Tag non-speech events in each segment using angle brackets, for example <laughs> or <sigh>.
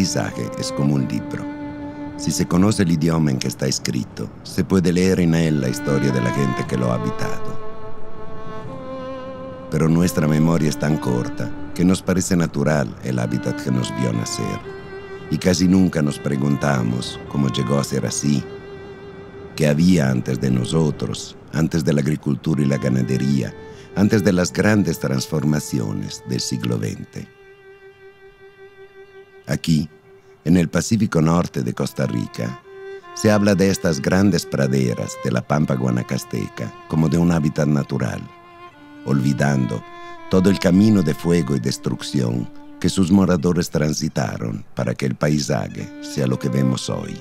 paisaje es como un libro. Si se conoce el idioma en que está escrito, se puede leer en él la historia de la gente que lo ha habitado. Pero nuestra memoria es tan corta que nos parece natural el hábitat que nos vio nacer. Y casi nunca nos preguntamos cómo llegó a ser así, qué había antes de nosotros, antes de la agricultura y la ganadería, antes de las grandes transformaciones del siglo XX. Aquí, en el Pacífico Norte de Costa Rica, se habla de estas grandes praderas de la Pampa Guanacasteca como de un hábitat natural, olvidando todo el camino de fuego y destrucción que sus moradores transitaron para que el paisaje sea lo que vemos hoy.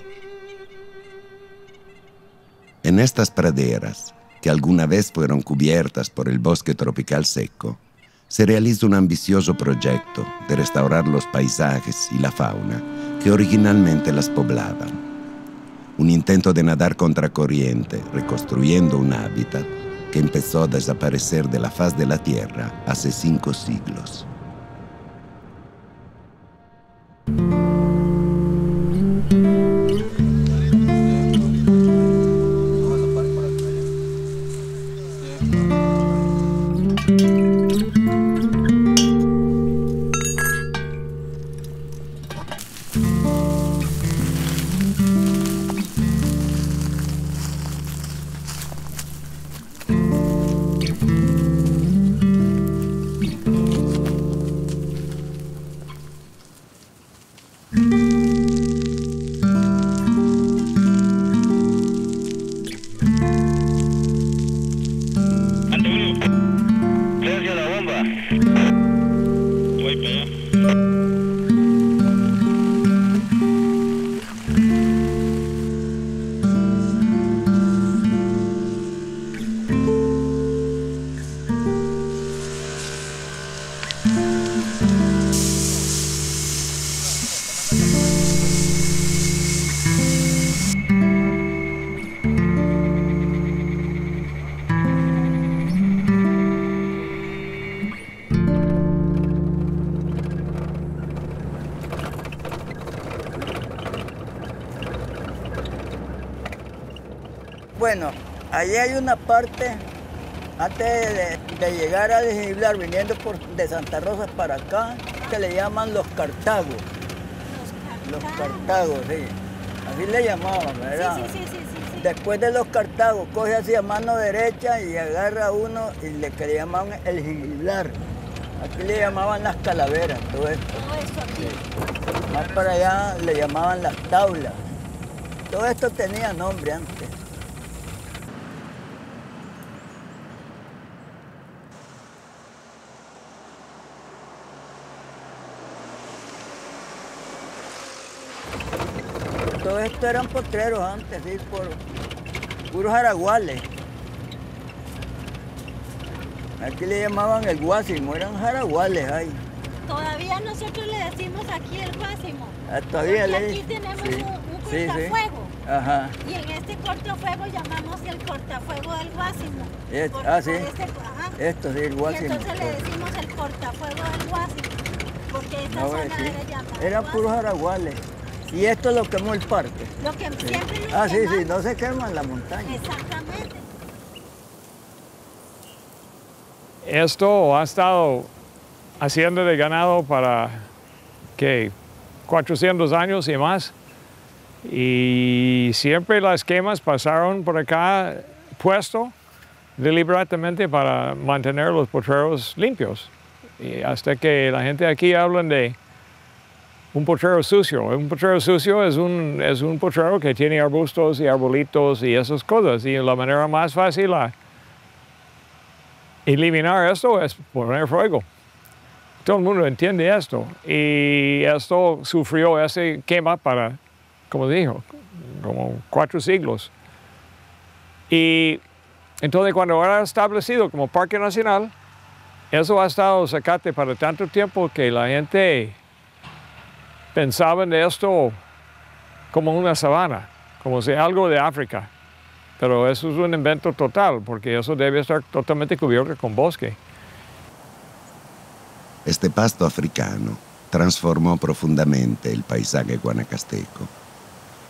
En estas praderas, que alguna vez fueron cubiertas por el bosque tropical seco, se realiza un ambicioso proyecto de restaurar los paisajes y la fauna que originalmente las poblaban. Un intento de nadar contracorriente, reconstruyendo un hábitat que empezó a desaparecer de la faz de la Tierra hace cinco siglos. Ahí hay una parte, antes de, llegar a Desniblar, viniendo por, de Santa Rosa para acá, que le llaman los Cartagos. Los Cartagos, sí. Así le llamaban, ¿verdad? Sí, sí, sí, sí, Después de los Cartagos, coge hacia mano derecha y agarra uno y le que le llamaban el Giblar. Aquí le llamaban las calaveras, todo esto. Todo esto aquí. Más para allá le llamaban las tablas. Todo esto tenía nombre antes. Todo esto eran potreros antes, sí, por puros araguales. Aquí le llamaban el guásimo, eran jaraguales ahí. Todavía nosotros le decimos aquí el guásimo. Ah, todavía le aquí tenemos sí, un, un sí, sí. cortafuego. Ajá. Y en este cortafuego llamamos el cortafuego del guásimo. Por- ah, sí. ajá. Esto sí, el Y guásimo. entonces le decimos el cortafuego del guásimo. Porque esta No, zona era llamada Eran puros araguales. Y esto lo quemó el parque. Lo que siempre lo Ah, sí, sí, no se quema en la montaña. Exactamente. Esto ha estado haciendo de ganado para, ¿qué? 400 años y más. Y siempre las quemas pasaron por acá puesto deliberadamente para mantener los potreros limpios. Y hasta que la gente aquí habla de un potrero sucio. Un potrero sucio es un, es un potrero que tiene arbustos y arbolitos y esas cosas. Y la manera más fácil a eliminar esto es poner fuego. Todo el mundo entiende esto. Y esto sufrió ese quema para, como dijo, como cuatro siglos. Y entonces cuando era establecido como Parque Nacional, eso ha estado sacate para tanto tiempo que la gente pensaba en esto como una sabana, como si algo de África. Pero eso es un invento total, porque eso debe estar totalmente cubierto con bosque. Este pasto africano transformó profundamente el paisaje guanacasteco.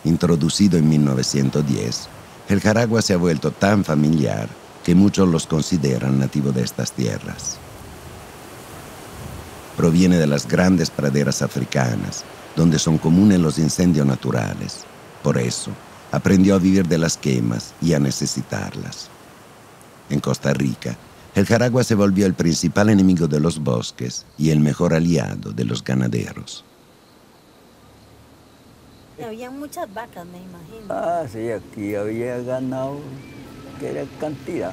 Introducido en 1910, el jaragua se ha vuelto tan familiar que muchos los consideran nativo de estas tierras. Proviene de las grandes praderas africanas, donde son comunes los incendios naturales. Por eso, aprendió a vivir de las quemas y a necesitarlas. En Costa Rica, el jaragua se volvió el principal enemigo de los bosques y el mejor aliado de los ganaderos. Había muchas vacas, me imagino. Ah, sí, aquí había ganado, que era cantidad.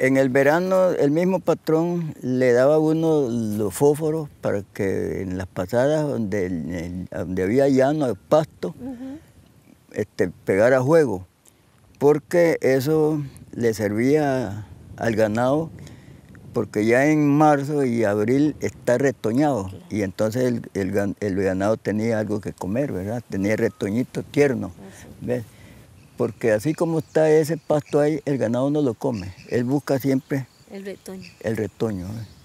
En el verano el mismo patrón le daba a uno los fósforos para que en las pasadas donde, había llano, de pasto, este, pegara juego, porque eso le servía al ganado, porque ya en marzo y abril está retoñado, y entonces el, el el ganado tenía algo que comer, ¿verdad? Tenía retoñito tierno, ¿ves? Porque así como está ese pasto ahí, el ganado no lo come, él busca siempre El retoño. el retoño. ¿ves?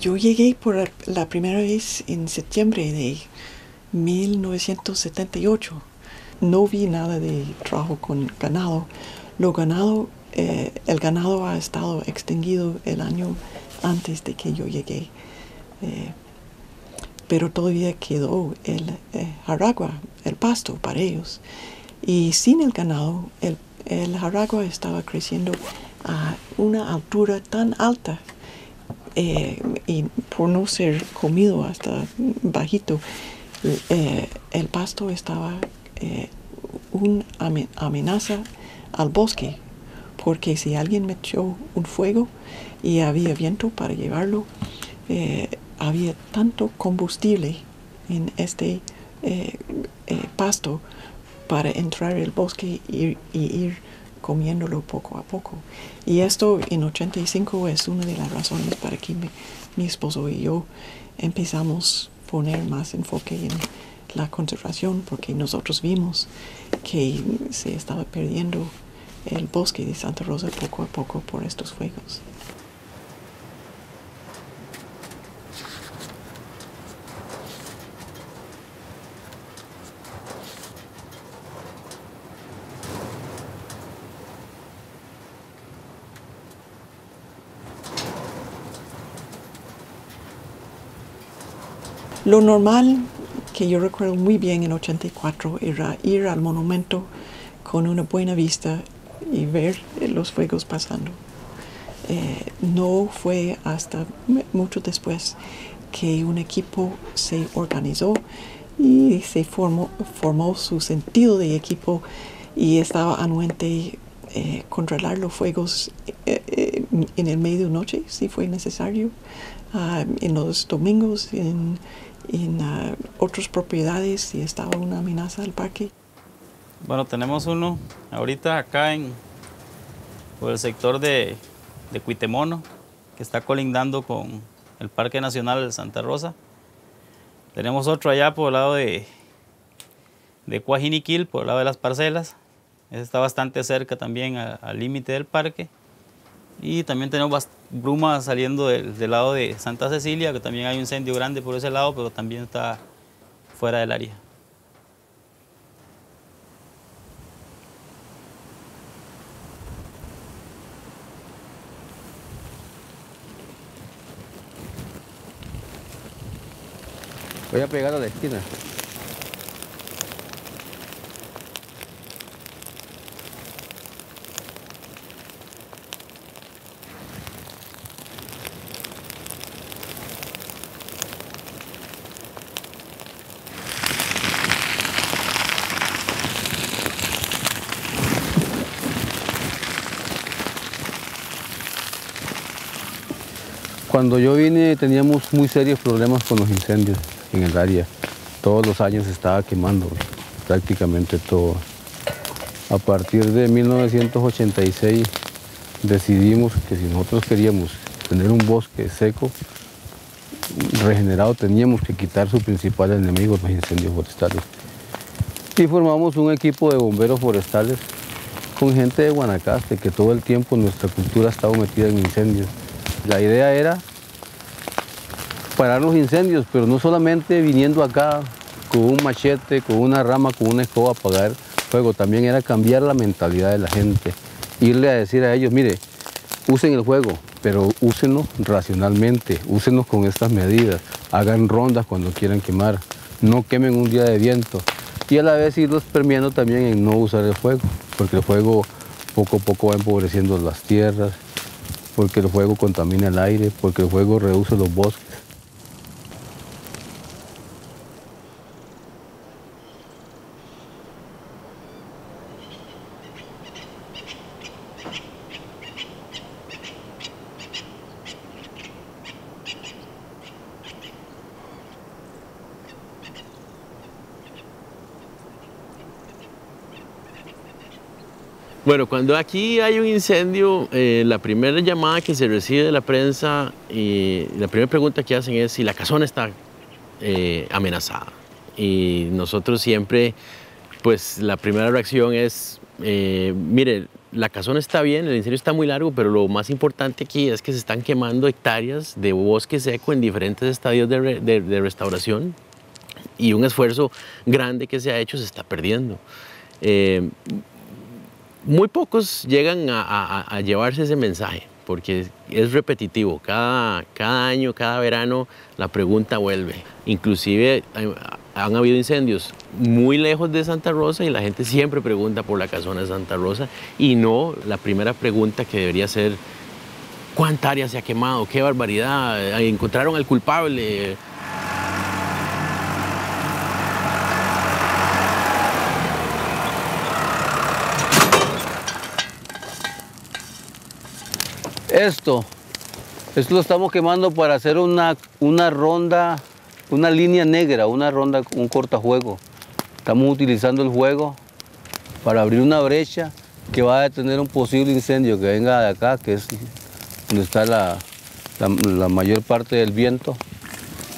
Yo llegué por la primera vez en septiembre de 1978. No vi nada de trabajo con ganado. Lo ganado, eh, el ganado ha estado extinguido el año antes de que yo llegué. Eh, pero todavía quedó el eh, jaragua, el pasto para ellos. Y sin el ganado, el, el jaragua estaba creciendo a una altura tan alta eh, y por no ser comido hasta bajito, eh, el pasto estaba eh, una amenaza al bosque, porque si alguien metió un fuego y había viento para llevarlo, había tanto combustible en este pasto para entrar el bosque y, y ir comiéndolo poco a poco. Y esto en 85 es una de las razones para que mi, mi esposo y yo empezamos a poner más enfoque en la conservación, porque nosotros vimos que se estaba perdiendo el bosque de Santa Rosa poco a poco por estos fuegos. Lo normal que yo recuerdo muy bien en 84 era ir al monumento con una buena vista y ver los fuegos pasando. Eh, no fue hasta mucho después que un equipo se organizó y se formó, formó su sentido de equipo y estaba anuente eh, controlar los fuegos eh, eh, en el medio de noche si fue necesario, uh, en los domingos, en, en uh, otras propiedades si estaba una amenaza al parque. Bueno, tenemos uno ahorita acá en por el sector de, de Cuitemono, que está colindando con el Parque Nacional de Santa Rosa. Tenemos otro allá por el lado de, de Cuajiniquil, por el lado de las parcelas. Ese está bastante cerca también al límite del parque. Y también tenemos bruma saliendo del, del, lado de Santa Cecilia, que también hay un incendio grande por ese lado, pero también está fuera del área. Voy a pegar a la esquina. Cuando yo vine teníamos muy serios problemas con los incendios en el área. Todos los años estaba quemando prácticamente todo. A partir de 1986 decidimos que si nosotros queríamos tener un bosque seco, regenerado, teníamos que quitar su principal enemigo, los incendios forestales. Y formamos un equipo de bomberos forestales con gente de Guanacaste, que todo el tiempo nuestra cultura ha estado metida en incendios. La idea era parar los incendios, pero no solamente viniendo acá con un machete, con una rama, con una escoba a apagar fuego, también era cambiar la mentalidad de la gente, irle a decir a ellos, mire, usen el fuego, pero úsenlo racionalmente, úsenlo con estas medidas, hagan rondas cuando quieran quemar, no quemen un día de viento y a la vez irlos permeando también en no usar el fuego, porque el fuego poco a poco va empobreciendo las tierras, porque el fuego contamina el aire, porque el fuego reduce los bosques. Bueno, cuando aquí hay un incendio, eh, la primera llamada que se recibe de la prensa y la primera pregunta que hacen es si la casona está eh, amenazada. Y nosotros siempre, pues la primera reacción es, eh, mire, la casona está bien, el incendio está muy largo, pero lo más importante aquí es que se están quemando hectáreas de bosque seco en diferentes estadios de, de restauración y un esfuerzo grande que se ha hecho se está perdiendo muy pocos llegan a, llevarse ese mensaje, porque es repetitivo. Cada, año, cada verano, la pregunta vuelve. Inclusive han habido incendios muy lejos de Santa Rosa y la gente siempre pregunta por la casona de Santa Rosa y no la primera pregunta que debería ser ¿cuánta área se ha quemado? ¿Qué barbaridad? ¿Encontraron al culpable? Esto, esto lo estamos quemando para hacer una, una ronda, una línea negra, una ronda, un cortajuego. Estamos utilizando el juego para abrir una brecha que va a detener un posible incendio que venga de acá, que es donde está la, la, mayor parte del viento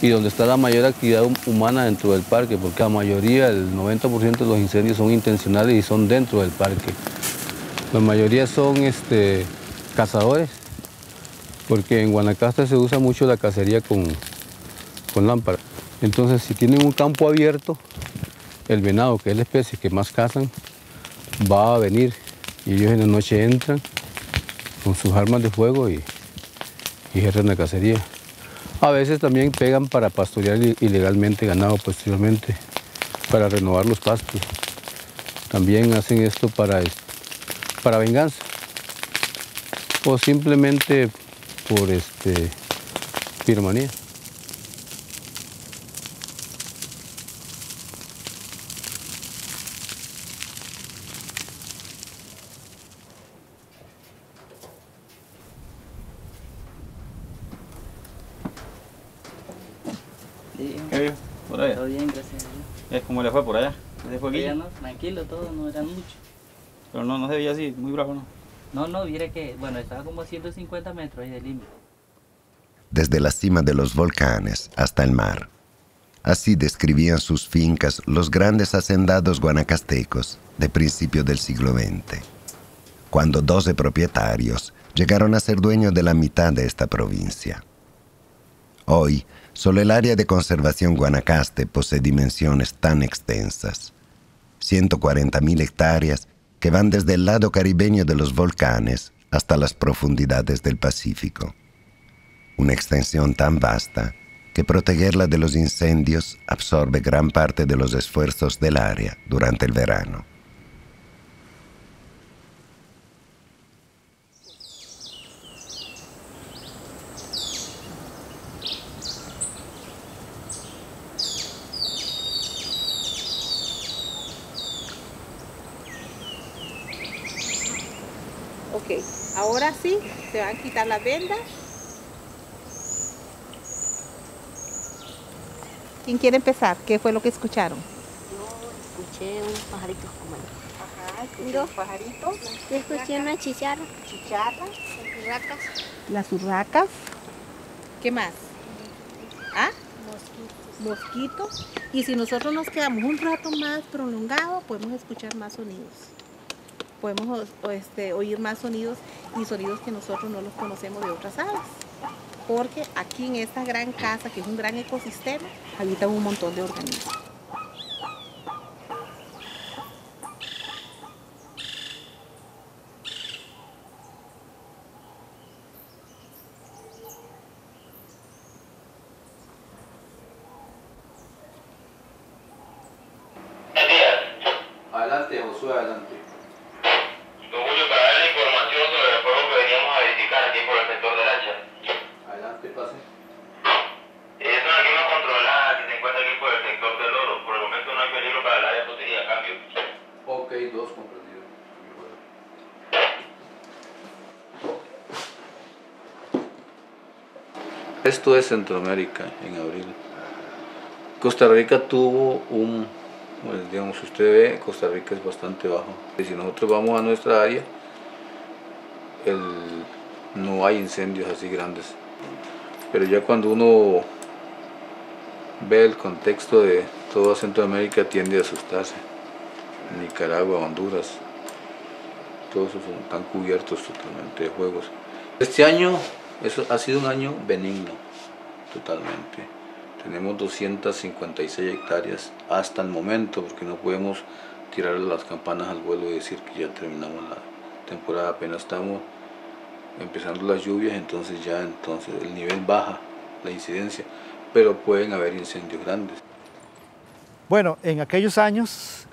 y donde está la mayor actividad humana dentro del parque, porque la mayoría, el 90% de los incendios son intencionales y son dentro del parque. La mayoría son este, cazadores porque en Guanacaste se usa mucho la cacería con, con lámpara. Entonces, si tienen un campo abierto, el venado, que es la especie que más cazan, va a venir y ellos en la noche entran con sus armas de fuego y, ejercen la cacería. A veces también pegan para pastorear ilegalmente ganado posteriormente, para renovar los pastos. También hacen esto para, para venganza o simplemente por este piromanía. ¿Qué Por allá. Todo bien, gracias a Dios. ¿Cómo le fue por allá? ¿Se fue aquí? no, tranquilo, todo, no era mucho. Pero no, no se veía así, muy bravo, ¿no? No, no, mire que, bueno, estaba como a 150 metros ahí del límite. Desde la cima de los volcanes hasta el mar. Así describían sus fincas los grandes hacendados guanacastecos de principio del siglo XX, cuando 12 propietarios llegaron a ser dueños de la mitad de esta provincia. Hoy, solo el área de conservación Guanacaste posee dimensiones tan extensas, 140.000 hectáreas que van desde el lado caribeño de los volcanes hasta las profundidades del Pacífico. Una extensión tan vasta que protegerla de los incendios absorbe gran parte de los esfuerzos del área durante el verano. Ahora sí, se van a quitar las vendas. ¿Quién quiere empezar? ¿Qué fue lo que escucharon? Yo escuché unos pajaritos como Ajá, escuché pajaritos. Yo escuché una chicharra. Chicharra. Las urracas. Las urracas. ¿Qué más? ¿Ah? Mosquitos. Y si nosotros nos quedamos un rato más prolongado, podemos escuchar más sonidos. Podemos este, oír más sonidos y sonidos que nosotros no los conocemos de otras aves. Porque aquí en esta gran casa, que es un gran ecosistema, habitan un montón de organismos. Adelante, Josué, adelante. Don Julio, para darle información sobre el fuego que veníamos a verificar aquí por el sector del hacha. Adelante, pase. Es una quema controlada que se encuentra aquí por el sector del oro. Por el momento no hay peligro para el área protegida. Cambio. Ok, dos comprendido. Esto es Centroamérica en abril. Costa Rica tuvo un, pues, digamos, si usted ve, Costa Rica es bastante bajo. Y si nosotros vamos a nuestra área, el- no hay incendios así grandes. Pero ya cuando uno ve el contexto de toda Centroamérica tiende a asustarse. Nicaragua, Honduras, todos están cubiertos totalmente de juegos. Este año eso ha sido un año benigno, totalmente. Tenemos 256 hectáreas hasta el momento, porque no podemos tirar las campanas al vuelo y decir que ya terminamos la temporada, apenas estamos empezando las lluvias, entonces ya entonces el nivel baja, la incidencia, pero pueden haber incendios grandes. Bueno, en aquellos años,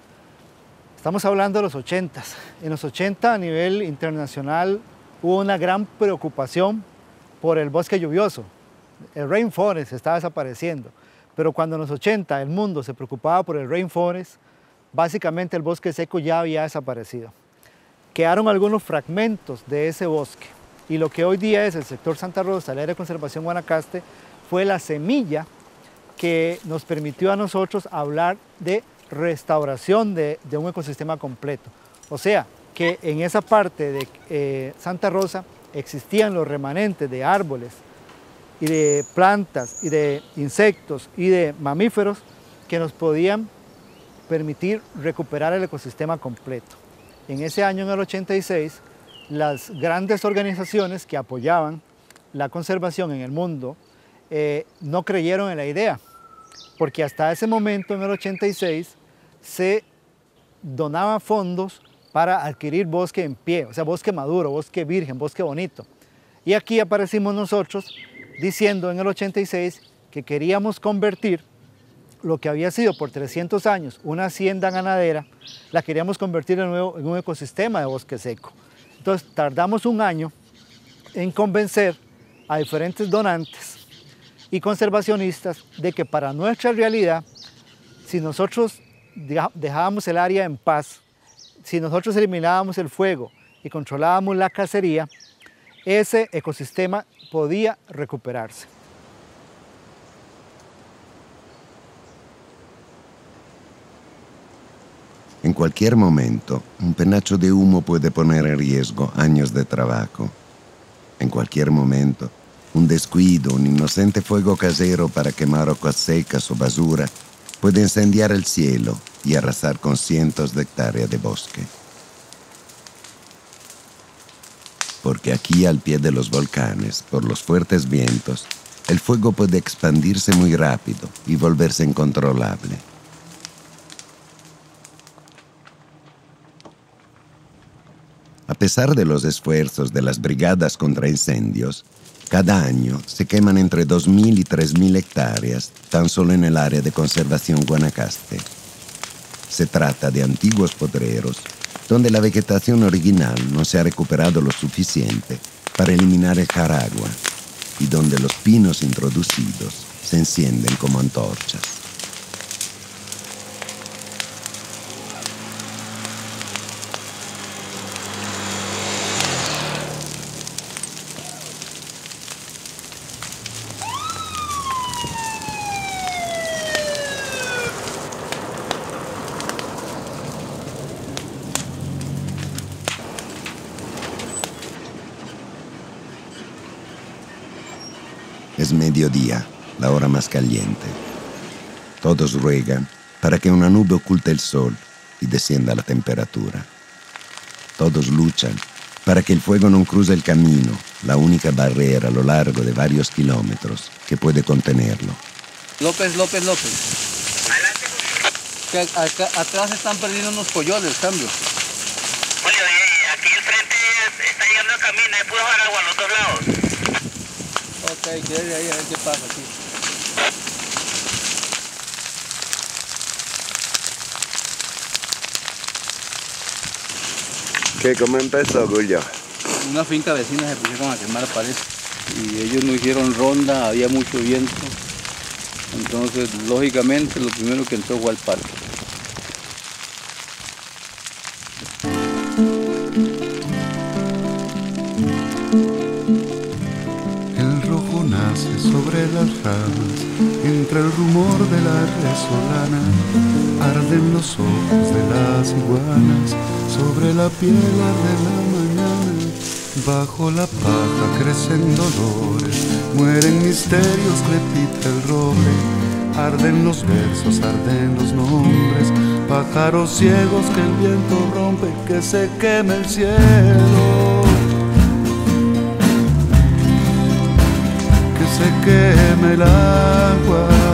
estamos hablando de los 80, en los 80 a nivel internacional hubo una gran preocupación por el bosque lluvioso. El rainforest estaba desapareciendo, pero cuando en los 80 el mundo se preocupaba por el rainforest, básicamente el bosque seco ya había desaparecido. Quedaron algunos fragmentos de ese bosque y lo que hoy día es el sector Santa Rosa, el área de conservación Guanacaste, fue la semilla que nos permitió a nosotros hablar de restauración de, de un ecosistema completo. O sea, que en esa parte de eh, Santa Rosa existían los remanentes de árboles y de plantas y de insectos y de mamíferos que nos podían permitir recuperar el ecosistema completo. En ese año, en el 86, las grandes organizaciones que apoyaban la conservación en el mundo eh, no creyeron en la idea, porque hasta ese momento, en el 86, se donaban fondos para adquirir bosque en pie, o sea, bosque maduro, bosque virgen, bosque bonito. Y aquí aparecimos nosotros diciendo en el 86 que queríamos convertir lo que había sido por 300 años una hacienda ganadera, la queríamos convertir en un ecosistema de bosque seco. Entonces tardamos un año en convencer a diferentes donantes y conservacionistas de que para nuestra realidad, si nosotros dejábamos el área en paz, si nosotros eliminábamos el fuego y controlábamos la cacería, ese ecosistema podía recuperarse. En cualquier momento, un penacho de humo puede poner en riesgo años de trabajo. En cualquier momento, un descuido, un inocente fuego casero para quemar hojas secas o basura puede incendiar el cielo y arrasar con cientos de hectáreas de bosque. Porque aquí al pie de los volcanes, por los fuertes vientos, el fuego puede expandirse muy rápido y volverse incontrolable. A pesar de los esfuerzos de las brigadas contra incendios, cada año se queman entre 2.000 y 3.000 hectáreas tan solo en el área de conservación Guanacaste. Se trata de antiguos potreros donde la vegetación original no se ha recuperado lo suficiente para eliminar el jaragua y donde los pinos introducidos se encienden como antorchas. Es mediodía, la hora más caliente. Todos ruegan para que una nube oculte el sol y descienda la temperatura. Todos luchan para que el fuego no cruce el camino, la única barrera a lo largo de varios kilómetros que puede contenerlo. López, López, López. Que acá, atrás están perdiendo unos coyotes, cambio. Julio, aquí enfrente está llegando el camino, ¿eh? ¿puedo bajar agua a los dos lados? Ok, quiere ahí a ver qué pasa aquí. ¿Qué, ¿Cómo empezó, Julio? Una finca vecina se pusieron a quemar parece. Y ellos no hicieron ronda, había mucho viento. Entonces, lógicamente, lo primero que entró fue al parque. Arden los ojos de las iguanas, sobre la piel de la mañana, bajo la paja crecen dolores, mueren misterios, crepita el roble, arden los versos, arden los nombres, pájaros ciegos que el viento rompe, que se queme el cielo. que se queme el agua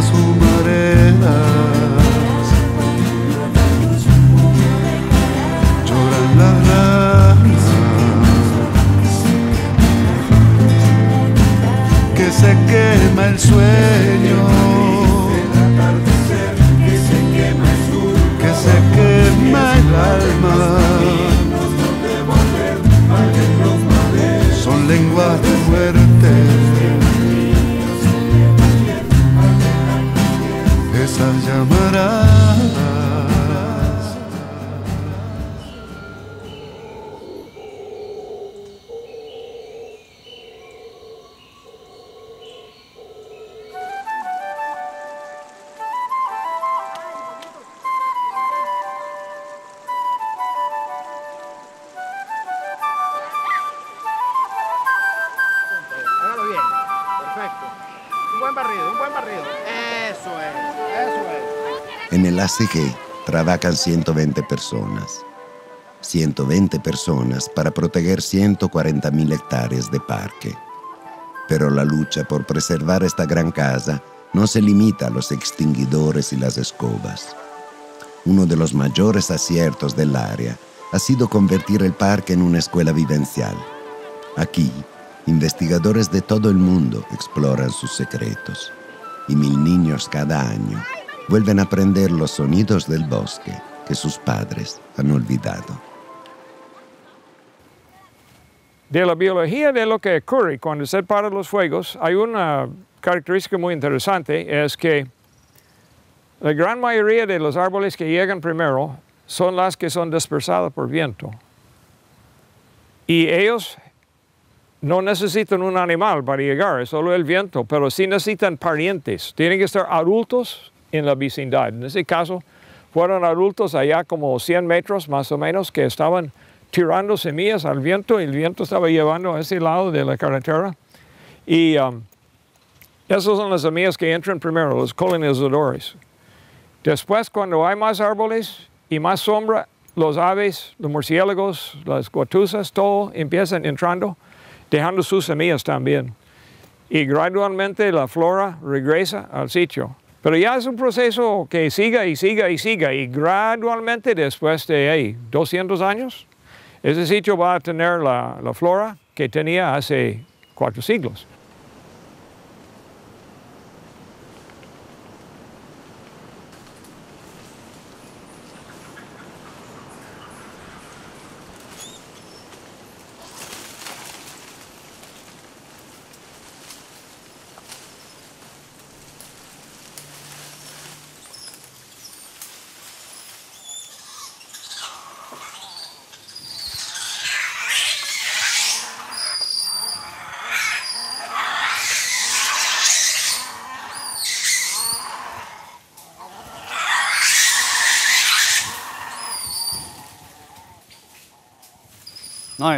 las lloran las ranas que se quema el sueño 날 잡으라 ACG trabajan 120 personas. 120 personas para proteger 140 mil hectáreas de parque. Pero la lucha por preservar esta gran casa no se limita a los extinguidores y las escobas. Uno de los mayores aciertos del área ha sido convertir el parque en una escuela vivencial. Aquí, investigadores de todo el mundo exploran sus secretos y mil niños cada año vuelven a aprender los sonidos del bosque que sus padres han olvidado. De la biología de lo que ocurre cuando se paran los fuegos, hay una característica muy interesante, es que la gran mayoría de los árboles que llegan primero son las que son dispersadas por viento. Y ellos no necesitan un animal para llegar, es solo el viento, pero sí necesitan parientes. Tienen que estar adultos en la vecindad. En ese caso, fueron adultos allá como 100 metros más o menos que estaban tirando semillas al viento y el viento estaba llevando a ese lado de la carretera. Y um, esas son las semillas que entran primero, los colonizadores. Después, cuando hay más árboles y más sombra, los aves, los murciélagos, las guatusas, todo empiezan entrando, dejando sus semillas también. Y gradualmente la flora regresa al sitio. Pero ya es un proceso que siga y siga y siga. Y gradualmente, después de ahí, 200 años, ese sitio va a tener la, la flora que tenía hace cuatro siglos.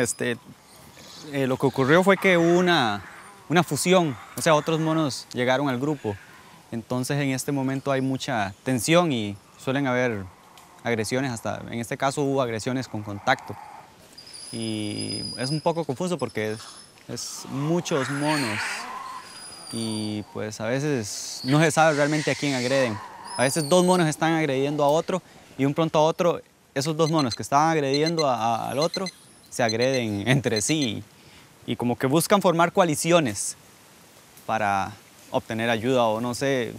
Este, eh, lo que ocurrió fue que hubo una, una fusión, o sea, otros monos llegaron al grupo. Entonces en este momento hay mucha tensión y suelen haber agresiones, hasta en este caso hubo agresiones con contacto. Y es un poco confuso porque es, es muchos monos y pues a veces no se sabe realmente a quién agreden. A veces dos monos están agrediendo a otro y un pronto a otro, esos dos monos que estaban agrediendo a- al otro se agreden <laughs> entre sí y como que buscan formar coaliciones para obtener ayuda o no sé.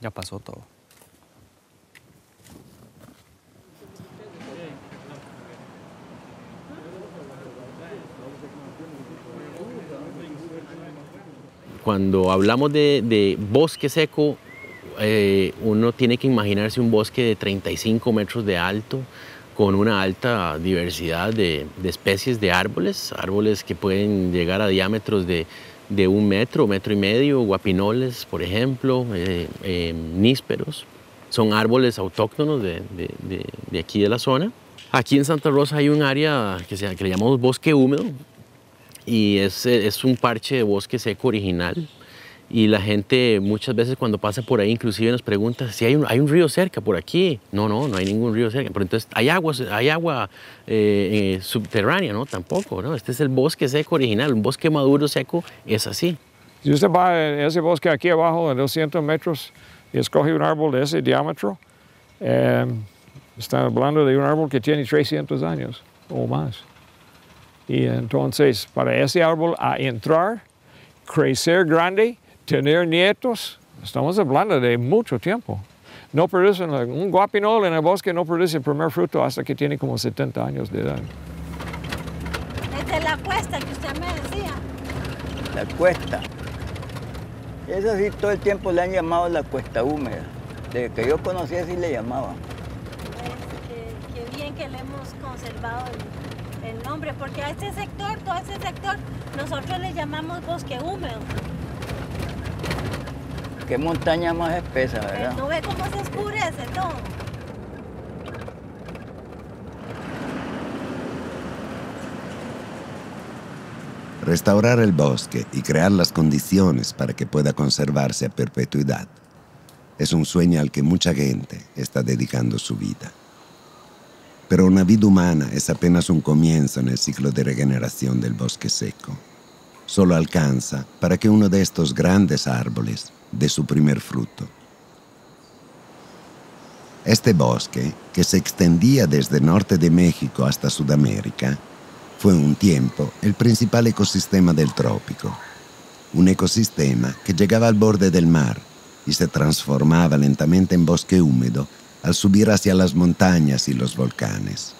Ya pasó todo. Cuando hablamos de, de bosque seco, eh, uno tiene que imaginarse un bosque de 35 metros de alto, con una alta diversidad de, especies de árboles, árboles que pueden llegar a diámetros de, un metro, metro y medio, guapinoles, por ejemplo, eh, eh, nísperos. Son árboles autóctonos de aquí de la zona. Aquí en Santa Rosa hay un área que, se, que le llamamos bosque húmedo, y es, es un parche de bosque seco original. Y la gente muchas veces cuando pasa por ahí inclusive nos pregunta si hay un, hay un río cerca por aquí. No, no, no hay ningún río cerca. Pero entonces hay agua, hay agua eh, eh, subterránea, ¿no? Tampoco, ¿no? Este es el bosque seco original. Un bosque maduro seco es así. Si usted va en ese bosque aquí abajo de 200 metros y escoge un árbol de ese diámetro, eh, hablando de un árbol que tiene 300 años o más. Y entonces, para ese árbol a entrar, crecer grande, tener nietos, estamos hablando de mucho tiempo. No producen, un guapinol en el bosque no produce el primer fruto hasta que tiene como 70 años de edad. Desde la cuesta que usted me decía. La cuesta. Eso sí, todo el tiempo le han llamado la cuesta húmeda. Desde que yo conocí así le llamaban. Qué, qué bien que le hemos conservado el, el nombre, porque a este sector, todo ese sector, nosotros le llamamos bosque húmedo. Qué montaña más espesa, ¿verdad? ¿No ve cómo se oscurece todo? Restaurar el bosque y crear las condiciones para que pueda conservarse a perpetuidad es un sueño al que mucha gente está dedicando su vida. Pero una vida humana es apenas un comienzo en el ciclo de regeneración del bosque seco. Solo alcanza para que uno de estos grandes árboles dé su primer fruto. Este bosque, que se extendía desde el norte de México hasta Sudamérica, fue un tiempo el principal ecosistema del trópico. Un ecosistema que llegaba al borde del mar y se transformaba lentamente en bosque húmedo al subir hacia las montañas y los volcanes.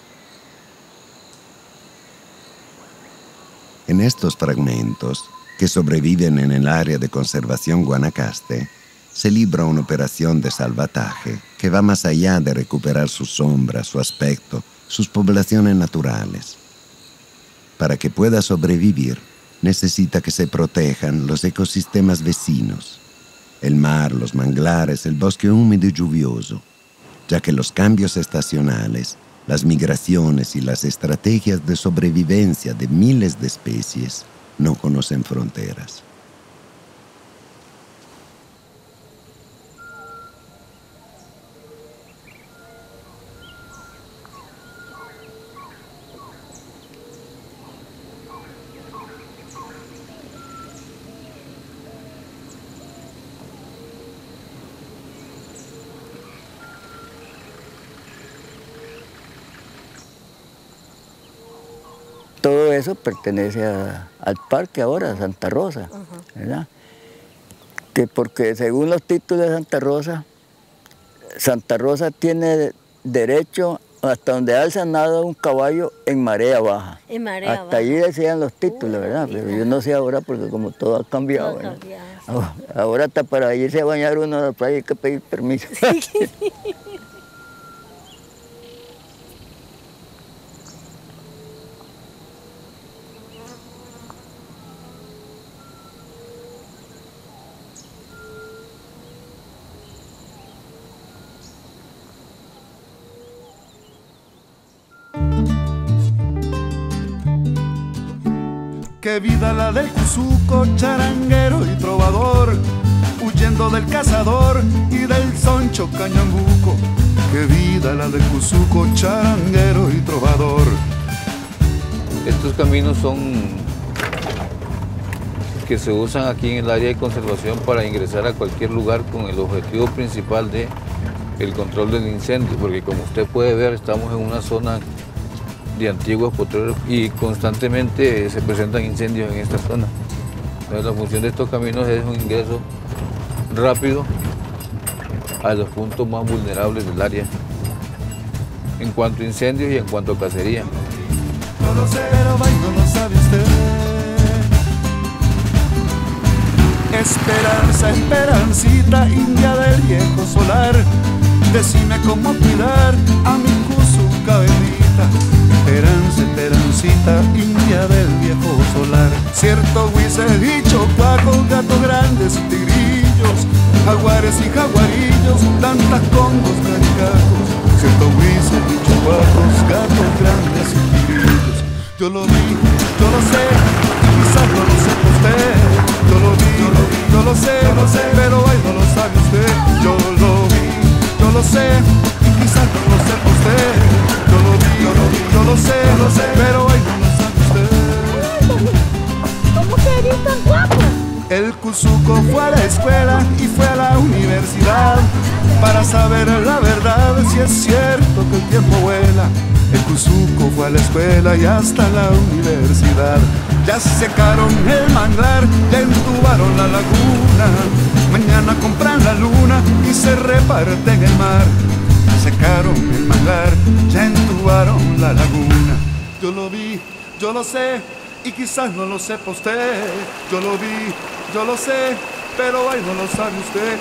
En estos fragmentos, que sobreviven en el área de conservación Guanacaste, se libra una operación de salvataje que va más allá de recuperar su sombra, su aspecto, sus poblaciones naturales. Para que pueda sobrevivir, necesita que se protejan los ecosistemas vecinos, el mar, los manglares, el bosque húmedo y lluvioso, ya que los cambios estacionales, las migraciones y las estrategias de sobrevivencia de miles de especies no conocen fronteras. Todo eso pertenece a- al parque ahora, a Santa Rosa, ¿verdad? Que porque según los títulos de Santa Rosa, Santa Rosa tiene derecho hasta donde alza nada un caballo en marea baja. En marea Hasta baja. allí decían los títulos, ¿verdad? Pero yo no sé ahora porque como todo ha cambiado. Todo cambiado, Ahora- Ahora hasta para irse a bañar uno a la playa hay que pedir permiso. <laughs> Qué vida la del cuzuco, charanguero y trovador, huyendo del cazador y del soncho cañambuco. Qué vida la del cuzuco, charanguero y trovador. Estos caminos son que se usan aquí en el área de conservación para ingresar a cualquier lugar con el objetivo principal de el control del incendio, porque como usted puede ver estamos en una zona de antiguos potreros y constantemente se presentan incendios en esta zona. La función de estos caminos es un ingreso rápido a los puntos más vulnerables del área en cuanto a incendios y en cuanto a cacería. Esperanza, esperancita, india del viejo solar. Decime cómo cuidar a mi bendita. Esperanza, esperancita, india del viejo solar. Cierto huises y chocuacos, gatos grandes y tigrillos, jaguares y jaguarillos, tantas congos caricacos. Cierto huises y chocuacos, gatos grandes y tigrillos. Yo lo vi, yo lo sé, quizás no lo sepa usted. Yo lo vi, yo lo vi, yo lo sé, yo lo sé, pero ay, no lo sabe usted. Yo lo vi, yo lo sé, no lo sepa usted. Yo lo vi, yo lo vi, yo lo sé, yo lo sé, pero ay, no lo sabe usted. ¿Cómo que eres tan guapo? El Cuzuco fue a la escuela y fue a la universidad para saber la verdad si es cierto que el tiempo vuela. El Cuzuco fue a la escuela y hasta la universidad. Ya secaron el manglar, ya entubaron la laguna. Mañana compran la luna y se reparten el mar. Secaron el manglar, ya entubaron la laguna. Yo lo vi, yo lo sé, y quizás no lo sepa usted. Yo lo vi, yo lo sé, pero ay, no lo sabe usted.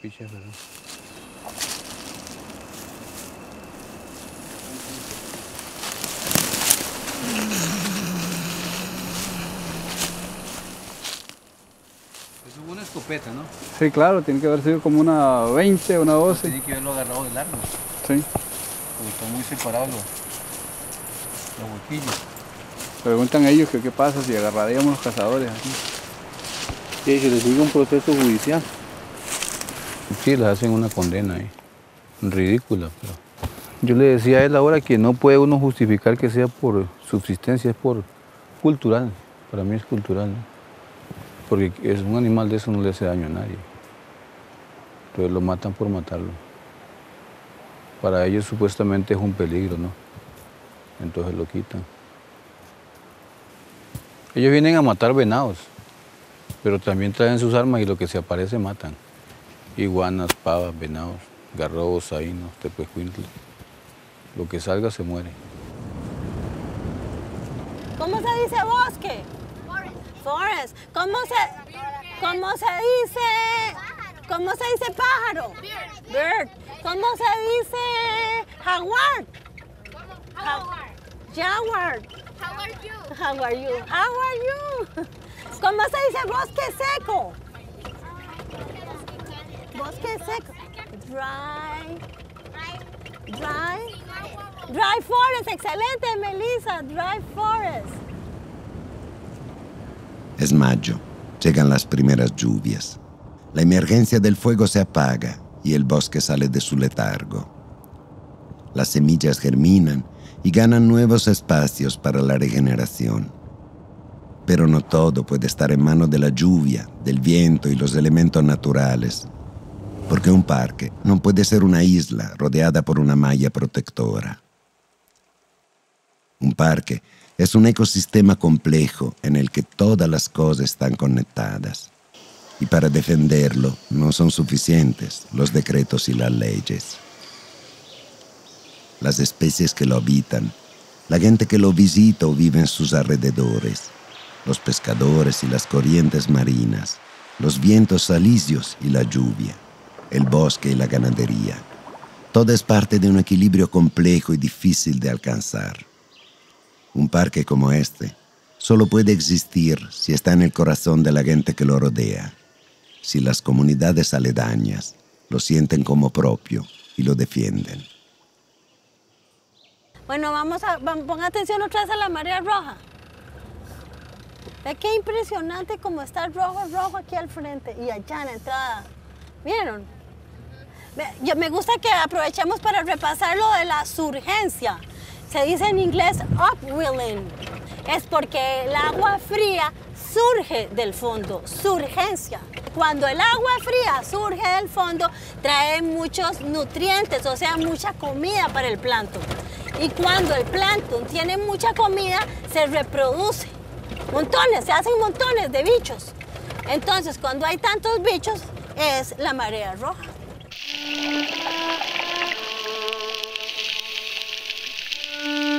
Carepicha, ¿verdad? Es una escopeta, ¿no? Sí, claro, tiene que haber sido como una 20, una 12. Tiene que haberlo agarrado del largo. Sí. Porque están muy separados los, los huequillos. Preguntan ellos que qué pasa si agarraríamos los cazadores aquí. Sí, se les sigue un proceso judicial. Sí, les hacen una condena ahí. Ridícula, pero. Yo le decía a él ahora que no puede uno justificar que sea por subsistencia, es por cultural. Para mí es cultural. Porque es un animal de eso no le hace daño a nadie. Entonces lo matan por matarlo. Para ellos supuestamente es un peligro, ¿no? Entonces lo quitan. Ellos vienen a matar venados, pero también traen sus armas y lo que se aparece matan. Iguanas, pavas, venados, garrobos, saínos, tepecuintles. Lo que salga se muere. ¿Cómo se dice bosque? Forest. ¿Cómo se, cómo se dice? ¿Cómo se dice pájaro? Bird. ¿Cómo se dice jaguar? Jaguar. Jaguar. How are you? How are you? How are you? ¿Cómo se dice bosque seco? Bosque seco. Dry. Dry. Dry forest. Excelente, Melissa. Dry forest. Es mayo, llegan las primeras lluvias. La emergencia del fuego se apaga y el bosque sale de su letargo. Las semillas germinan y ganan nuevos espacios para la regeneración. Pero no todo puede estar en manos de la lluvia, del viento y los elementos naturales, porque un parque no puede ser una isla rodeada por una malla protectora. Un parque es un ecosistema complejo en el que todas las cosas están conectadas. Y para defenderlo no son suficientes los decretos y las leyes. las especies que lo habitan, la gente que lo visita o vive en sus alrededores, los pescadores y las corrientes marinas, los vientos alisios y la lluvia, el bosque y la ganadería. Todo es parte de un equilibrio complejo y difícil de alcanzar. Un parque como este solo puede existir si está en el corazón de la gente que lo rodea, si las comunidades aledañas lo sienten como propio y lo defienden. Bueno, vamos a, ponga atención otra vez a la marea roja. Es que impresionante como está rojo, rojo aquí al frente y allá en la entrada. ¿Vieron? Yo- me gusta que aprovechemos para repasar lo de la surgencia. Se dice en inglés upwelling. Es porque el agua fría surge del fondo, surgencia. Cuando el agua fría surge del fondo, trae muchos nutrientes, o sea, mucha comida para el plancton. Y cuando el plancton tiene mucha comida, se reproduce. Montones, se hacen montones de bichos. Entonces, cuando hay tantos bichos, es la marea roja. Thank you.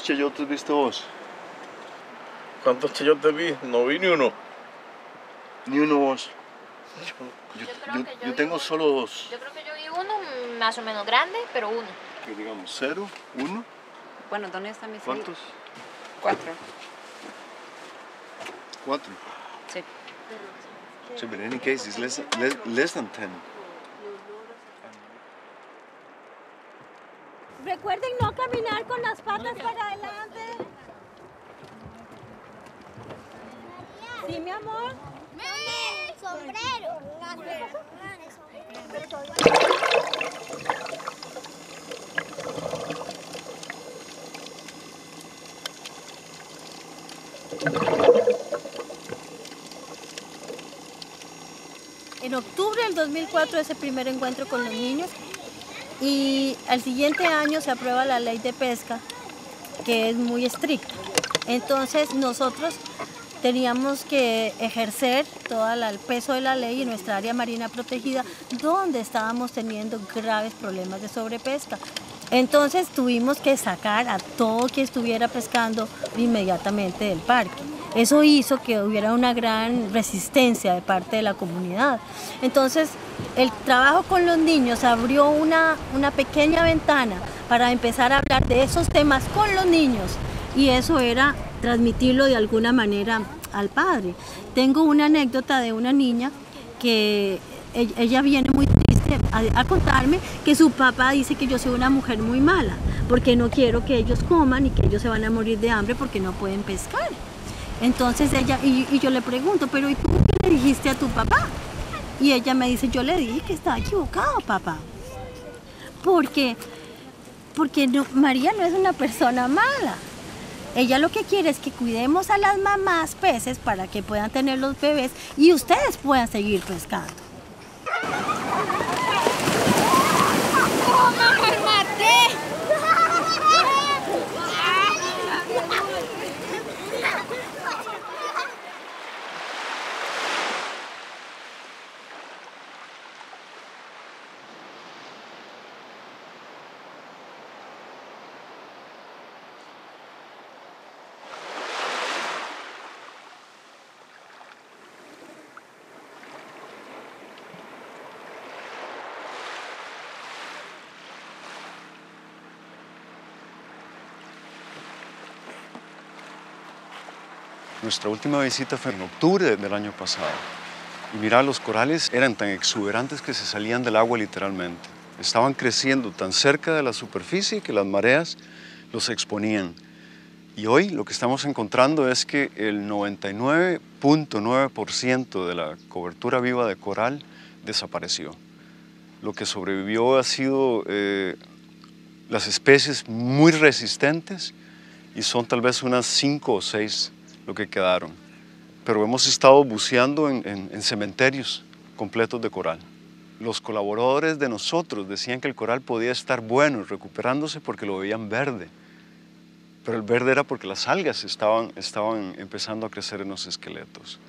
¿Cuántos chayotes viste vos? ¿Cuántos chayotes vi? No vi ni uno. Ni uno vos. Yo, yo, yo, yo tengo solo dos. Yo creo que yo vi uno más o menos grande, pero uno. Que digamos cero, uno. Bueno, ¿dónde están mis ¿Cuántos? Cuatro. ¿Cuatro? Sí. So, but in any case, it's less, less than 10. En octubre del 2004 ese primer encuentro con los niños y al siguiente año se aprueba la ley de pesca que es muy estricta. Entonces nosotros teníamos que ejercer todo el peso de la ley en nuestra área marina protegida donde estábamos teniendo graves problemas de sobrepesca. Entonces tuvimos que sacar a todo que estuviera pescando inmediatamente del parque. Eso hizo que hubiera una gran resistencia de parte de la comunidad. Entonces, el trabajo con los niños abrió una, una pequeña ventana para empezar a hablar de esos temas con los niños y eso era transmitirlo de alguna manera al padre. Tengo una anécdota de una niña que e- ella viene muy a, contarme que su papá dice que yo soy una mujer muy mala porque no quiero que ellos coman y que ellos se van a morir de hambre porque no pueden pescar. Entonces ella, y, y yo le pregunto, pero ¿y tú qué le dijiste a tu papá? Y ella me dice, yo le dije que estaba equivocado, papá. Porque, porque no- María no es una persona mala. Ella lo que quiere es que cuidemos a las mamás peces para que puedan tener los bebés y ustedes puedan seguir pescando. ¡Oh, mamá, maté! Nuestra última visita fue en octubre del año pasado. Y mira, los corales eran tan exuberantes que se salían del agua literalmente. Estaban creciendo tan cerca de la superficie que las mareas los exponían. Y hoy lo que estamos encontrando es que el 99.9% de la cobertura viva de coral desapareció. Lo que sobrevivió ha sido eh, las especies muy resistentes y son tal vez unas cinco o seis lo que quedaron. Pero hemos estado buceando en, en- en cementerios completos de coral. Los colaboradores de nosotros decían que el coral podía estar bueno, recuperándose porque lo veían verde. Pero el verde era porque las algas estaban, estaban empezando a crecer en los esqueletos.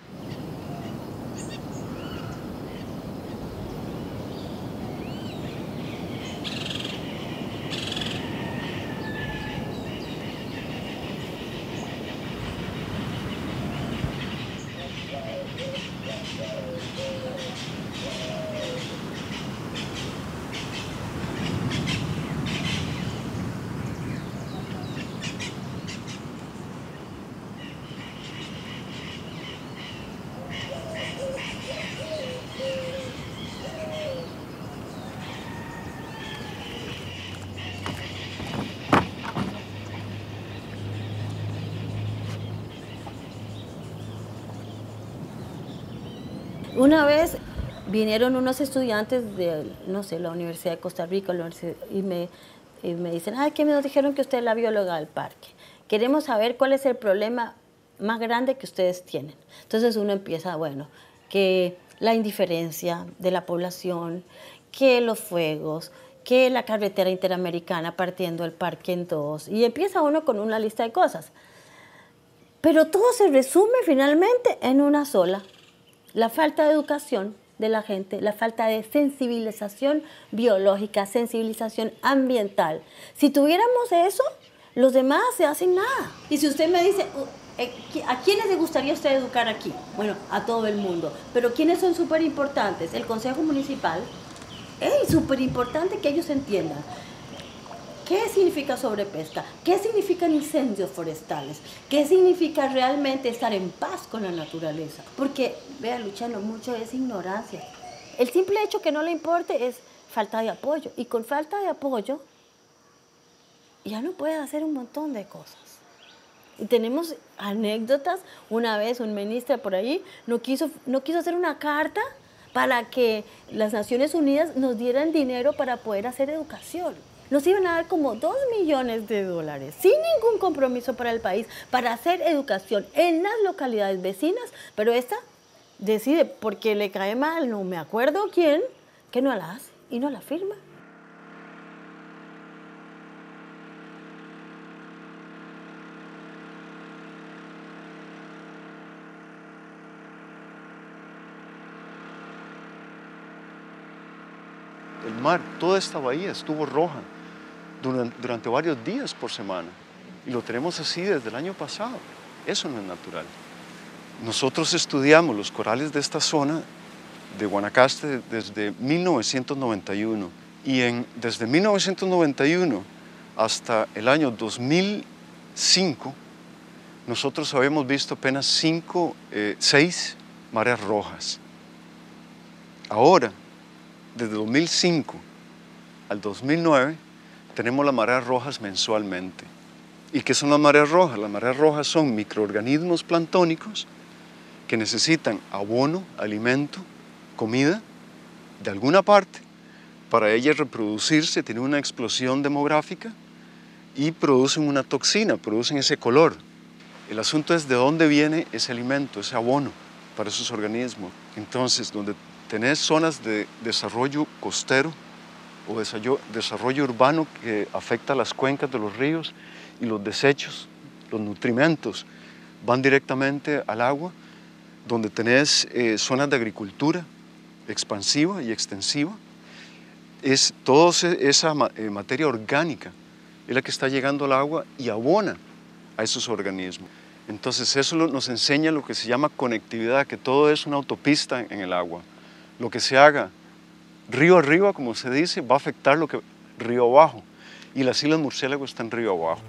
Una vez vinieron unos estudiantes de, no sé, la Universidad de Costa Rica y, me, y me dicen, ay, que nos dijeron que usted es la bióloga del parque. Queremos saber cuál es el problema más grande que ustedes tienen. Entonces uno empieza, bueno, que la indiferencia de la población, que los fuegos, que la carretera interamericana partiendo el parque en dos, y empieza uno con una lista de cosas. Pero todo se resume finalmente en una sola, la falta de educación de la gente, la falta de sensibilización biológica, sensibilización ambiental. Si tuviéramos eso, los demás se hacen nada. Y si usted me dice, uh, eh, ¿qui- ¿a quiénes le gustaría usted educar aquí? Bueno, a todo el mundo. Pero ¿quiénes son súper importantes? El Consejo Municipal. Es súper importante que ellos entiendan. ¿Qué significa sobrepesca? ¿Qué significan incendios forestales? ¿Qué significa realmente estar en paz con la naturaleza? Porque, vea, Luciano, mucho es ignorancia. El simple hecho que no le importe es falta de apoyo. Y con falta de apoyo, ya no puede hacer un montón de cosas. Y tenemos anécdotas. Una vez un ministro por ahí no quiso, no quiso hacer una carta para que las Naciones Unidas nos dieran dinero para poder hacer educación. Nos iban a dar como dos millones de dólares, sin ningún compromiso para el país, para hacer educación en las localidades vecinas, pero esta decide, porque le cae mal, no me acuerdo quién, que no la hace y no la firma. El mar, toda esta bahía estuvo roja durante, durante varios días por semana. Y lo tenemos así desde el año pasado. Eso no es natural. Nosotros estudiamos los corales de esta zona de Guanacaste desde 1991. Y en, desde 1991 hasta el año 2005, nosotros habíamos visto apenas cinco, eh, seis mareas rojas. Ahora, desde 2005 al 2009 tenemos las mareas rojas mensualmente. ¿Y qué son las mareas rojas? Las mareas rojas son microorganismos planctónicos que necesitan abono, alimento, comida de alguna parte para ellas reproducirse, tienen una explosión demográfica y producen una toxina, producen ese color. El asunto es de dónde viene ese alimento, ese abono para esos organismos. Entonces, donde tenés zonas de desarrollo costero o desarrollo urbano que afecta las cuencas de los ríos y los desechos, los nutrimentos van directamente al agua, donde tenés eh, zonas de agricultura expansiva y extensiva, es toda esa eh, materia orgánica es la que está llegando al agua y abona a esos organismos. Entonces eso nos enseña lo que se llama conectividad, que todo es una autopista en el agua. Lo que se haga río arriba, como se dice, va a afectar lo que río abajo. Y las islas Murciélago están río abajo.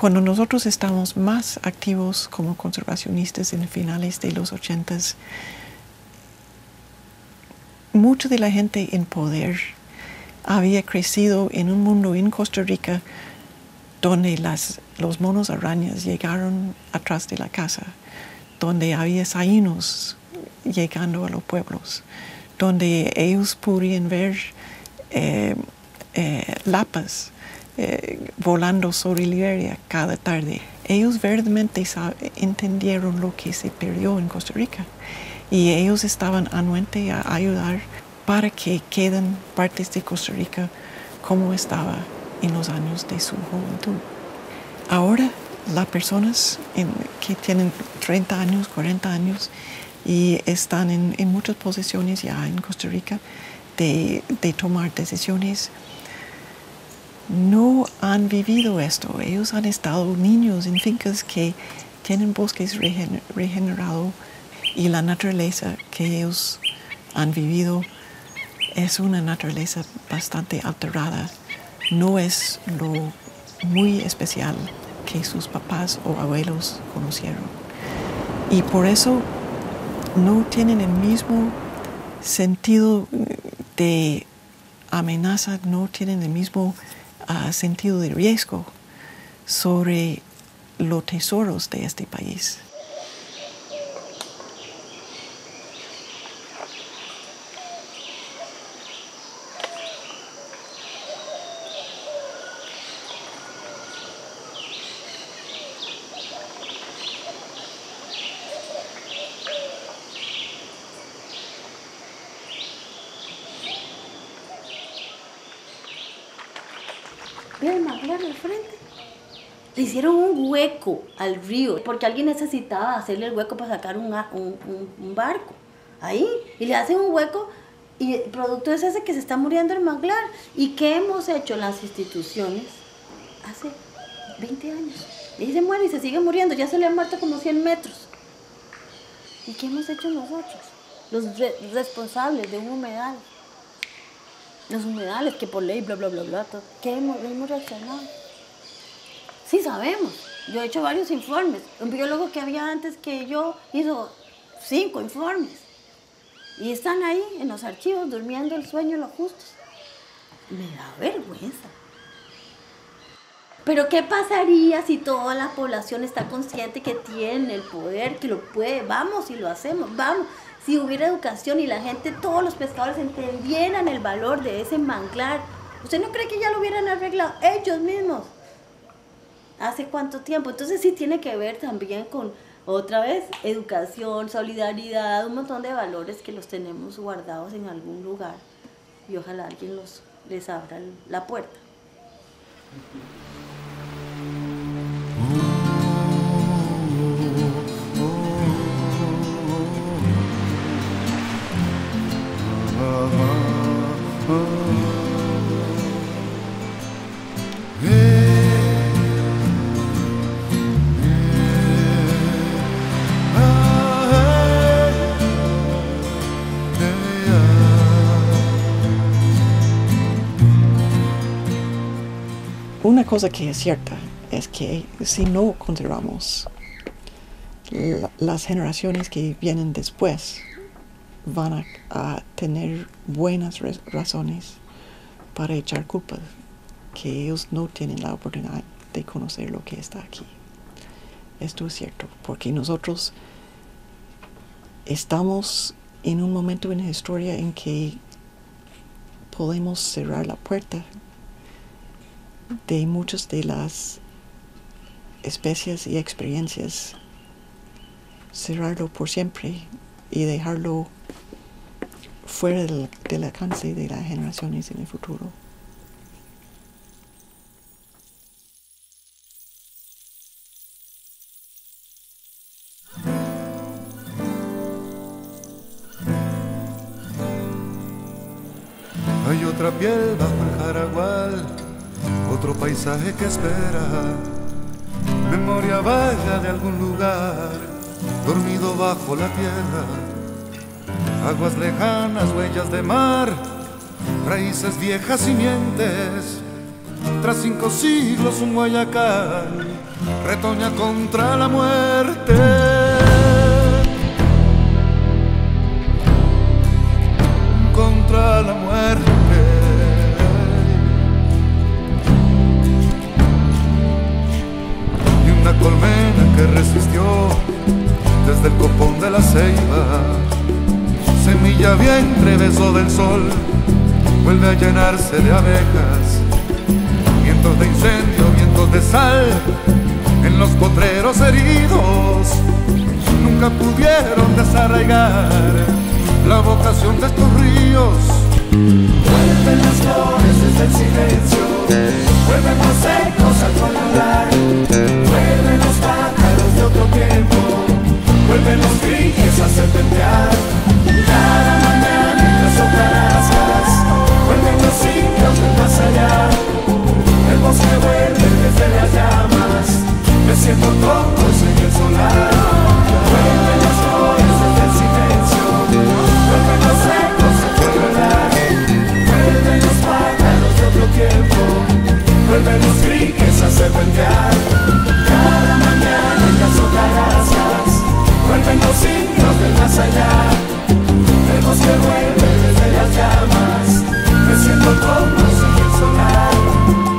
Cuando nosotros estamos más activos como conservacionistas en finales de los 80, mucha de la gente en poder había crecido en un mundo en Costa Rica donde los monos arañas llegaron atrás de la casa, donde había sainos llegando a los pueblos, donde ellos podían ver eh, eh, lapas eh, volando sobre Liberia cada tarde. Ellos verdaderamente entendieron lo que se perdió en Costa Rica y ellos estaban anuentes a ayudar para que queden partes de Costa Rica como estaba en los años de su juventud. Ahora las personas que tienen 30 años, 40 años y están en, muchas posiciones ya en Costa Rica de, tomar decisiones, no han vivido esto. Ellos han estado niños en fincas que tienen bosques regenerados y la naturaleza que ellos han vivido es una naturaleza bastante alterada no es lo muy especial que sus papás o abuelos conocieron. Y por eso no tienen el mismo sentido de amenaza, no tienen el mismo ah, sentido de riesgo sobre los tesoros de este país. Le hicieron un hueco al río porque alguien necesitaba hacerle el hueco para sacar un, barco. Ahí. Y le hacen un hueco y el producto es ese que se está muriendo el manglar. ¿Y qué hemos hecho las instituciones hace 20 años? Y se muere y se sigue muriendo. Ya se le han muerto como 100 metros. ¿Y qué hemos hecho nosotros? Los responsables de un humedal. Los humedales que por ley, bla, bla, bla, bla. Todo. ¿Qué hemos, hemos reaccionado? Sí sabemos. Yo he hecho varios informes. Un biólogo que había antes que yo hizo cinco informes. Y están ahí en los archivos durmiendo el sueño los justos. Me da vergüenza. Pero ¿qué pasaría si toda la población está consciente que tiene el poder, que lo puede? Vamos y lo hacemos, vamos. Si hubiera educación y la gente, todos los pescadores entendieran el valor de ese manglar, ¿usted no cree que ya lo hubieran arreglado ellos mismos? Hace cuánto tiempo. Entonces sí tiene que ver también con otra vez educación, solidaridad, un montón de valores que los tenemos guardados en algún lugar y ojalá alguien los les abra la puerta. Cosa que es cierta es que si no conservamos, las generaciones que vienen después van a, tener buenas razones para echar culpa, que ellos no tienen la oportunidad de conocer lo que está aquí. Esto es cierto, porque nosotros estamos en un momento en la historia en que podemos cerrar la puerta de muchas de las especies y experiencias, cerrarlo por siempre y dejarlo fuera del, del alcance de las generaciones en el futuro. Paisaje que espera, memoria vaya de algún lugar, dormido bajo la tierra, aguas lejanas, huellas de mar, raíces viejas, simientes, Tras cinco siglos un Guayacán retoña contra la muerte. Que resistió desde el copón de la ceiba. Semilla vientre, beso del sol, vuelve a llenarse de abejas. Vientos de incendio, vientos de sal, en los potreros heridos. Nunca pudieron desarraigar la vocación de estos ríos. Vuelven las flores desde el siento tontos en el. Vuelven el silencio, vuelven los ecos se vuelven vuelven los pájaros de otro tiempo, vuelven los criques a serpentear. Cada mañana en las hojarascas, vuelven los signos del más allá. Vemos que vuelven desde las llamas, me siento tontos en el solar.